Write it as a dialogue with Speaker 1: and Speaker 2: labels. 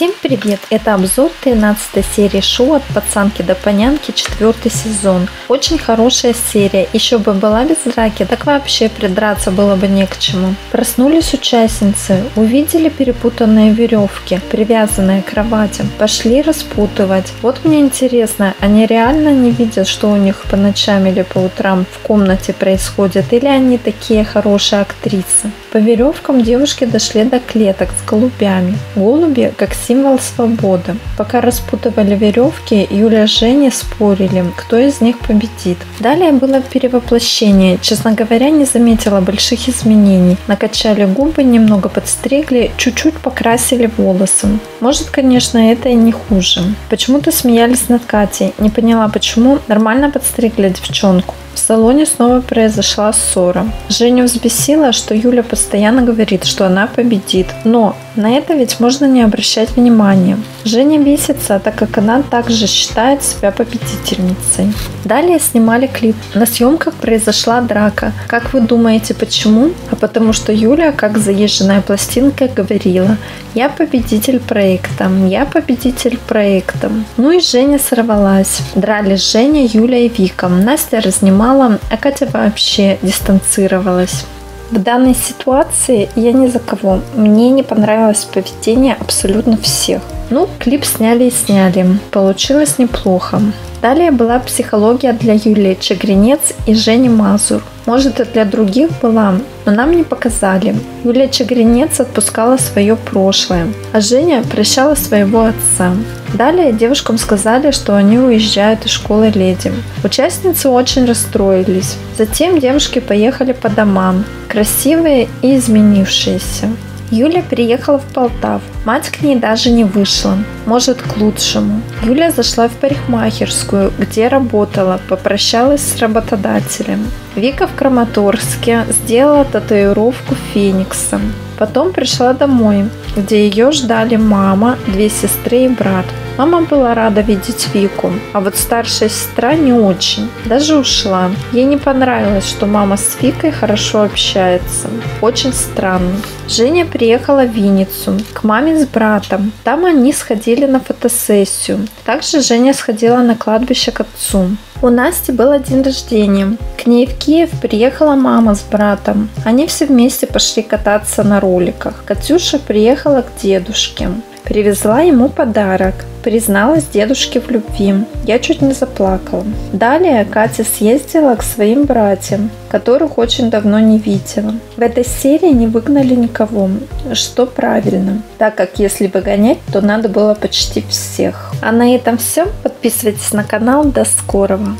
Speaker 1: Всем привет! Это обзор 13 серии шоу от пацанки до понянки, четвертый сезон. Очень хорошая серия, еще бы была без драки, так вообще придраться было бы не к чему. Проснулись участницы, увидели перепутанные веревки, привязанные к кроватям, пошли распутывать. Вот мне интересно, они реально не видят, что у них по ночам или по утрам в комнате происходит, или они такие хорошие актрисы? По веревкам девушки дошли до клеток с голубями. Голуби как символ свободы. Пока распутывали веревки, Юля с Женей спорили, кто из них победит. Далее было перевоплощение. Честно говоря, не заметила больших изменений. Накачали губы, немного подстригли, чуть-чуть покрасили волосы. Может, конечно, это и не хуже. Почему-то смеялись над Катей. Не поняла, почему нормально подстригли девчонку. В салоне снова произошла ссора. Женю взбесила, что Юля постоянно говорит, что она победит. Но на это ведь можно не обращать внимания. Женя бесится, так как она также считает себя победительницей. Далее снимали клип. На съемках произошла драка. Как вы думаете, почему? А потому что Юля, как заезженная пластинка, говорила «Я победитель проекта, я победитель проекта». Ну и Женя сорвалась. Дрались Женя, Юля и Вика. Настя разнимала, а Катя вообще дистанцировалась. В данной ситуации я ни за кого. Мне не понравилось поведение абсолютно всех. Ну, клип сняли и сняли. Получилось неплохо. Далее была психология для Юлии Чагринец и Жени Мазур. Может и для других была, но нам не показали. Юлия Чагринец отпускала свое прошлое, а Женя прощала своего отца. Далее девушкам сказали, что они уезжают из школы леди. Участницы очень расстроились. Затем девушки поехали по домам, красивые и изменившиеся. Юля приехала в Полтаву. Мать к ней даже не вышла. Может, к лучшему. Юля зашла в парикмахерскую, где работала, попрощалась с работодателем. Вика в Краматорске сделала татуировку Феникса. Потом пришла домой, где ее ждали мама, две сестры и брат. Мама была рада видеть Вику, а вот старшая сестра не очень. Даже ушла. Ей не понравилось, что мама с Викой хорошо общается. Очень странно. Женя приехала в Винницу к маме с братом. Там они сходили на фотосессию. Также Женя сходила на кладбище к отцу. У Насти был день рождения. К ней в Киев приехала мама с братом. Они все вместе пошли кататься на роликах. Катюша приехала к дедушке. Привезла ему подарок. Призналась дедушке в любви. Я чуть не заплакала. Далее Катя съездила к своим братьям, которых очень давно не видела. В этой серии не выгнали никого, что правильно, так как если выгонять, то надо было почти всех. А на этом все. Подписывайтесь на канал. До скорого.